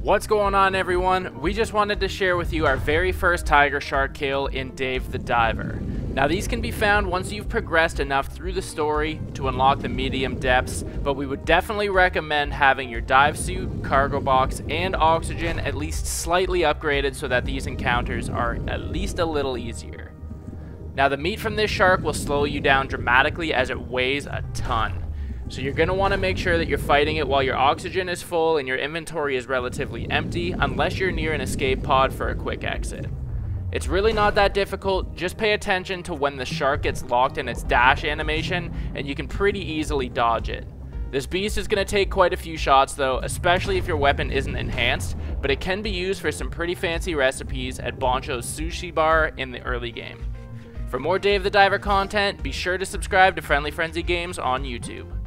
What's going on everyone? We just wanted to share with you our very first tiger shark kill in Dave the Diver. Now these can be found once you've progressed enough through the story to unlock the medium depths, but we would definitely recommend having your dive suit, cargo box, and oxygen at least slightly upgraded so that these encounters are at least a little easier. Now the meat from this shark will slow you down dramatically as it weighs a ton. So you're going to want to make sure that you're fighting it while your oxygen is full and your inventory is relatively empty, unless you're near an escape pod for a quick exit. It's really not that difficult, just pay attention to when the shark gets locked in its dash animation, and you can pretty easily dodge it. This beast is going to take quite a few shots though, especially if your weapon isn't enhanced, but it can be used for some pretty fancy recipes at Bancho's Sushi Bar in the early game. For more Dave the Diver content, be sure to subscribe to Friendly Frenzy Games on YouTube.